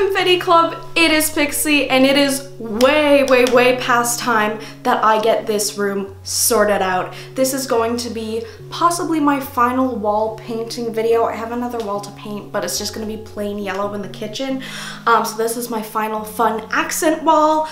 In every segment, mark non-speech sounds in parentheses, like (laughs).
Confetti Club, it is Pixie and it is way, way, way past time that I get this room sorted out. This is going to be possibly my final wall painting video. I have another wall to paint, but it's just gonna be plain yellow in the kitchen. Um, so this is my final fun accent wall.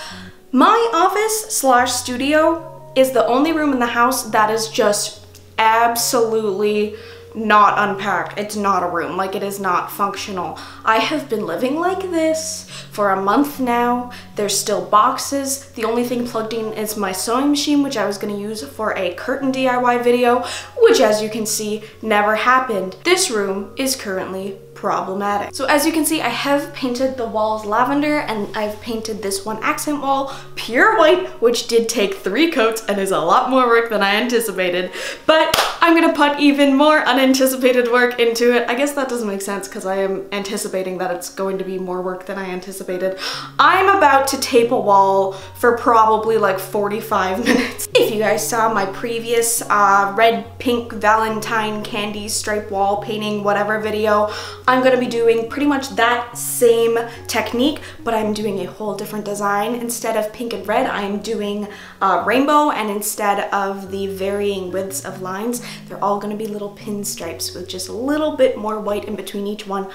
My office slash studio is the only room in the house that is just absolutely not unpacked. It's not a room. Like, it is not functional. I have been living like this for a month now. There's still boxes. The only thing plugged in is my sewing machine, which I was going to use for a curtain DIY video, which as you can see, never happened. This room is currently problematic. So as you can see, I have painted the walls lavender and I've painted this one accent wall pure white, which did take three coats and is a lot more work than I anticipated. But I'm gonna put even more unanticipated work into it. I guess that doesn't make sense because I am anticipating that it's going to be more work than I anticipated. I'm about to tape a wall for probably like 45 (laughs) minutes. If you guys saw my previous uh, red, pink, Valentine candy stripe wall painting whatever video, I'm gonna be doing pretty much that same technique, but I'm doing a whole different design. Instead of pink and red, I'm doing uh, rainbow, and instead of the varying widths of lines, they're all gonna be little pinstripes with just a little bit more white in between each one.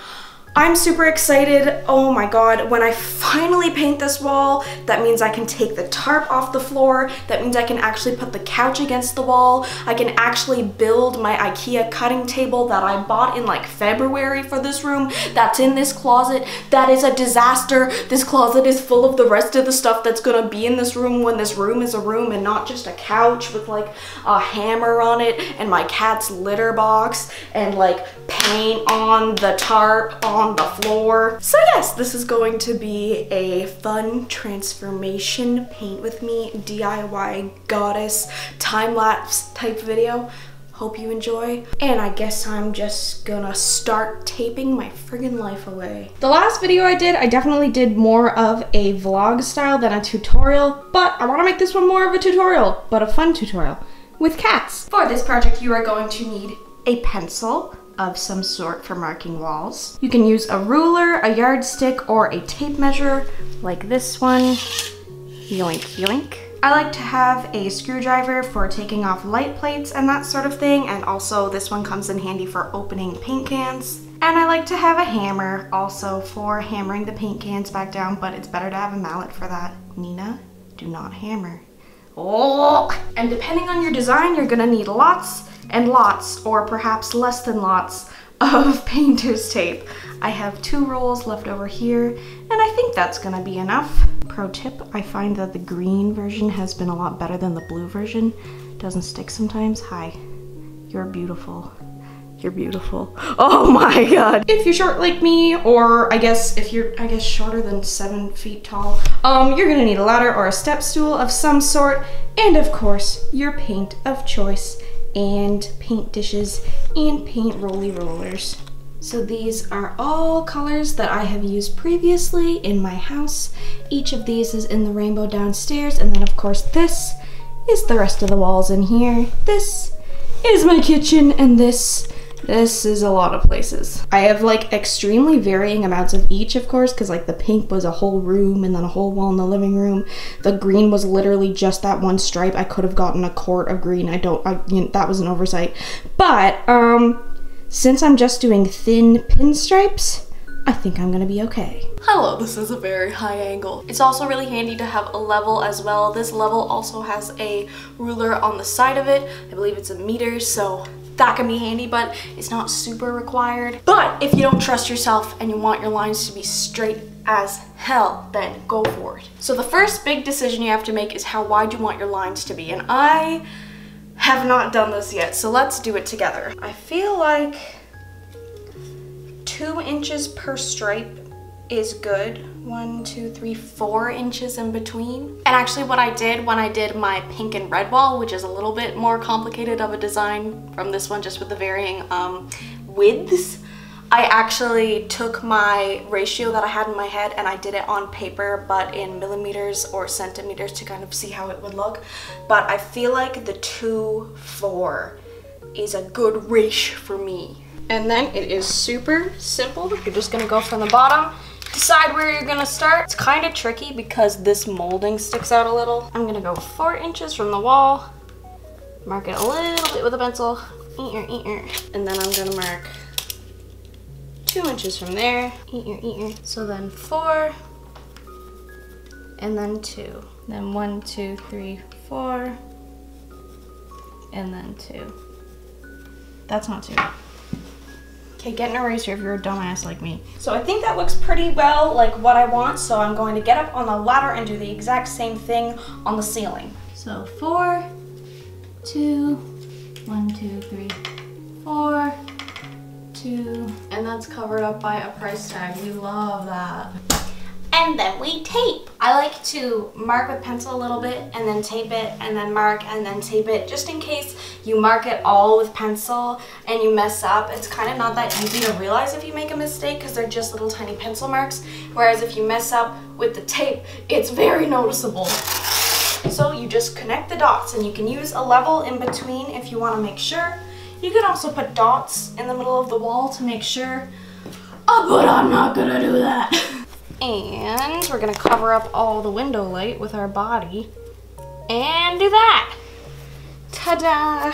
I'm super excited. Oh my god, when I finally paint this wall, that means I can take the tarp off the floor. That means I can actually put the couch against the wall. I can actually build my Ikea cutting table that I bought in like February for this room. That's in this closet. That is a disaster. This closet is full of the rest of the stuff that's gonna be in this room when this room is a room and not just a couch with like a hammer on it and my cat's litter box and like paint on the tarp on on the floor. So yes, this is going to be a fun transformation paint with me DIY goddess time-lapse type video. Hope you enjoy. And I guess I'm just gonna start taping my friggin' life away. The last video I did, I definitely did more of a vlog style than a tutorial, but I wanna make this one more of a tutorial, but a fun tutorial with cats. For this project, you are going to need a pencil, of some sort for marking walls. You can use a ruler, a yardstick, or a tape measure like this one. Yoink, yoink. I like to have a screwdriver for taking off light plates and that sort of thing, and also this one comes in handy for opening paint cans. And I like to have a hammer also for hammering the paint cans back down, but it's better to have a mallet for that. Nina, do not hammer. Oh! And depending on your design, you're gonna need lots and lots, or perhaps less than lots, of (laughs) painter's tape. I have two rolls left over here, and I think that's gonna be enough. Pro tip, I find that the green version has been a lot better than the blue version. Doesn't stick sometimes. Hi, you're beautiful. You're beautiful. (laughs) Oh my god. If you're short like me, or I guess if you're, I guess, shorter than seven feet tall, um, you're gonna need a ladder or a step stool of some sort, and of course, your paint of choice and paint dishes and paint roly rollers. So these are all colors that I have used previously in my house. Each of these is in the rainbow downstairs and then of course this is the rest of the walls in here. This is my kitchen and this this is a lot of places. I have like extremely varying amounts of each, of course, because like the pink was a whole room and then a whole wall in the living room. The green was literally just that one stripe. I could have gotten a quart of green. I don't, I, you know, that was an oversight. But, um, since I'm just doing thin pinstripes, I think I'm gonna be okay. Hello, this is a very high angle. It's also really handy to have a level as well. This level also has a ruler on the side of it. I believe it's a meter, so that can be handy, but it's not super required. But if you don't trust yourself and you want your lines to be straight as hell, then go for it. So the first big decision you have to make is how wide you want your lines to be. And I have not done this yet, so let's do it together. I feel like two inches per stripe is good one, two, three, four inches in between. And actually what I did when I did my pink and red wall, which is a little bit more complicated of a design from this one just with the varying um, widths, I actually took my ratio that I had in my head and I did it on paper but in millimeters or centimeters to kind of see how it would look. But I feel like the 2-4 is a good ratio for me. And then it is super simple. You're just gonna go from the bottom decide where you're gonna start. It's kind of tricky because this molding sticks out a little. I'm gonna go four inches from the wall, mark it a little bit with a pencil, and then I'm gonna mark two inches from there, so then four, and then two. Then one, two, three, four, and then two. That's not two. Okay, get an eraser if you're a dumbass like me. So I think that looks pretty well like what I want, so I'm going to get up on the ladder and do the exact same thing on the ceiling. So four, two, one, two, three, four, two, and that's covered up by a price tag. We love that and then we tape. I like to mark with pencil a little bit and then tape it and then mark and then tape it just in case you mark it all with pencil and you mess up. It's kind of not that easy to realize if you make a mistake because they're just little tiny pencil marks. Whereas if you mess up with the tape, it's very noticeable. So you just connect the dots and you can use a level in between if you want to make sure. You can also put dots in the middle of the wall to make sure. Oh, but I'm not gonna do that. (laughs) And we're gonna cover up all the window light with our body and do that. Ta-da!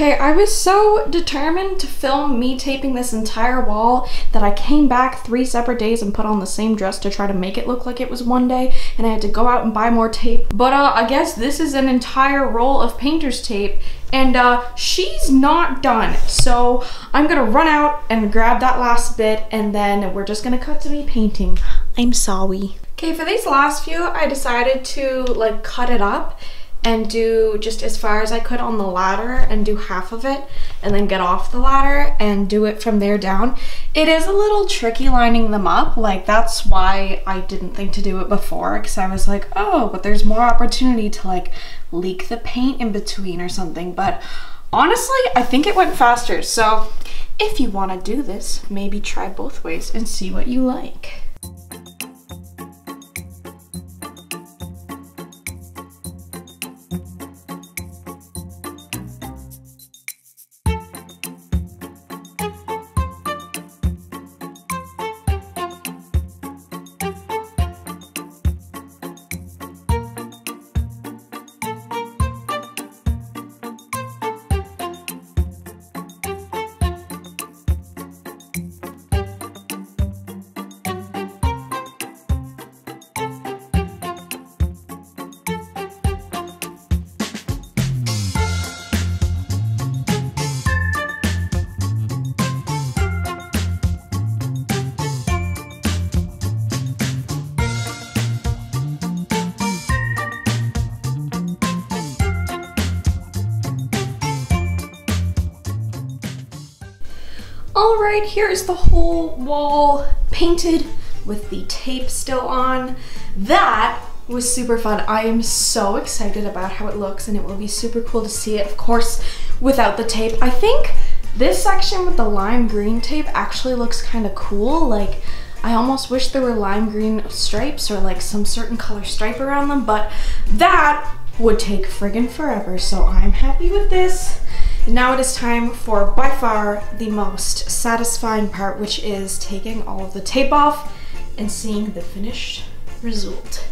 Okay, I was so determined to film me taping this entire wall that I came back three separate days and put on the same dress to try to make it look like it was one day and I had to go out and buy more tape. But uh, I guess this is an entire roll of painter's tape and uh, she's not done. So I'm gonna run out and grab that last bit and then we're just gonna cut to me painting. I'm sorry. Okay, for these last few, I decided to like cut it up and do just as far as I could on the ladder and do half of it and then get off the ladder and do it from there down. It is a little tricky lining them up. Like that's why I didn't think to do it before because I was like, oh, but there's more opportunity to like leak the paint in between or something. But honestly, I think it went faster. So if you want to do this, maybe try both ways and see what you like. Right, here is the whole wall painted with the tape still on. That was super fun. I am so excited about how it looks and it will be super cool to see it, of course, without the tape. I think this section with the lime green tape actually looks kind of cool. Like, I almost wish there were lime green stripes or like some certain color stripe around them, but that would take friggin' forever. So I'm happy with this. Now it is time for by far the most satisfying part, which is taking all of the tape off and seeing the finished result.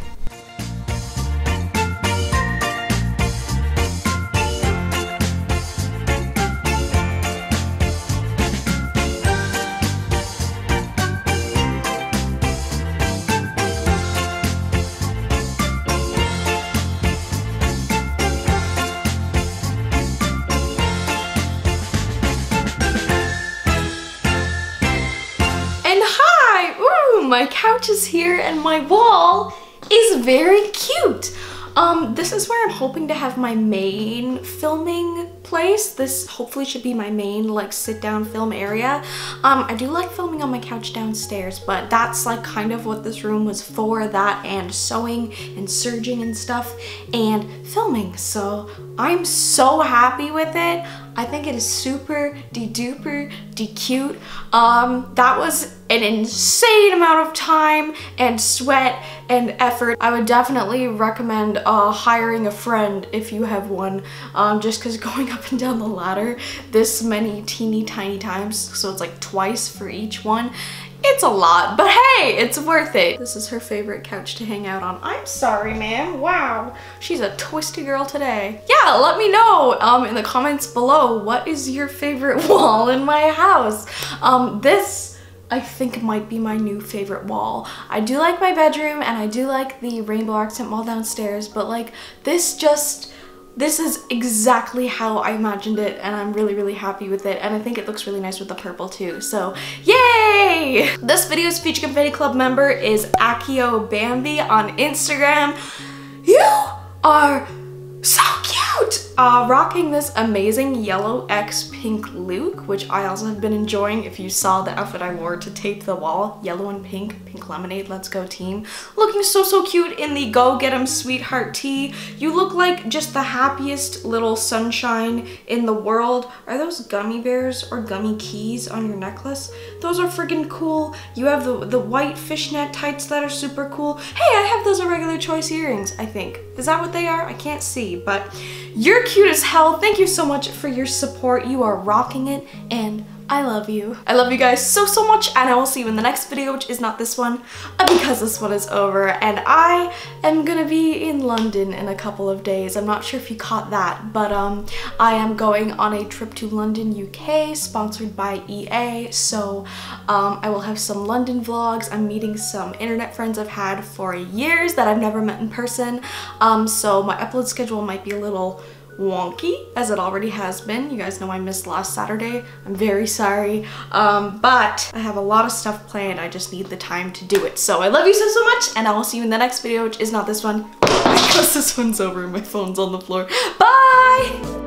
My couch is here and my wall is very cute. Um, this is where I'm hoping to have my main filming place. This hopefully should be my main like sit down film area. Um, I do like filming on my couch downstairs, but that's like kind of what this room was for, that and sewing and serging and stuff and filming. So I'm so happy with it. I think it is super de-duper de-cute. Um, that was an insane amount of time and sweat and effort. I would definitely recommend uh, hiring a friend if you have one, um, just because going (laughs) up and down the ladder this many teeny tiny times, so it's like twice for each one, it's a lot, but hey, it's worth it. This is her favorite couch to hang out on. I'm sorry, man. Wow. She's a twisty girl today. Yeah, let me know um, in the comments below, what is your favorite (laughs) wall in my house? Um, this I think might be my new favorite wall. I do like my bedroom and I do like the rainbow accent wall downstairs, but like this just this is exactly how I imagined it and I'm really, really happy with it. And I think it looks really nice with the purple too. So yay! This video's Future Confetti Club member is Accio Bambi on Instagram. You are so cute! Uh, rocking this amazing yellow X pink Luke, which I also have been enjoying if you saw the outfit I wore to tape the wall. Yellow and pink, pink lemonade, let's go team. Looking so, so cute in the Go Get 'em Sweetheart tee. You look like just the happiest little sunshine in the world. Are those gummy bears or gummy keys on your necklace? Those are freaking cool. You have the, the white fishnet tights that are super cool. Hey, I have those irregular choice earrings, I think. Is that what they are? I can't see, but you're cute as hell. Thank you so much for your support. You are rocking it and I love you. I love you guys so, so much and I will see you in the next video, which is not this one uh, because this one is over and I am gonna be in London in a couple of days. I'm not sure if you caught that, but um, I am going on a trip to London, UK, sponsored by EA. So um, I will have some London vlogs. I'm meeting some internet friends I've had for years that I've never met in person. Um, so my upload schedule might be a little wonky as it already has been. You guys know I missed last Saturday. I'm very sorry. Um, but I have a lot of stuff planned. I just need the time to do it. So I love you so, so much and I will see you in the next video, which is not this one (laughs) because this one's over and my phone's on the floor. Bye!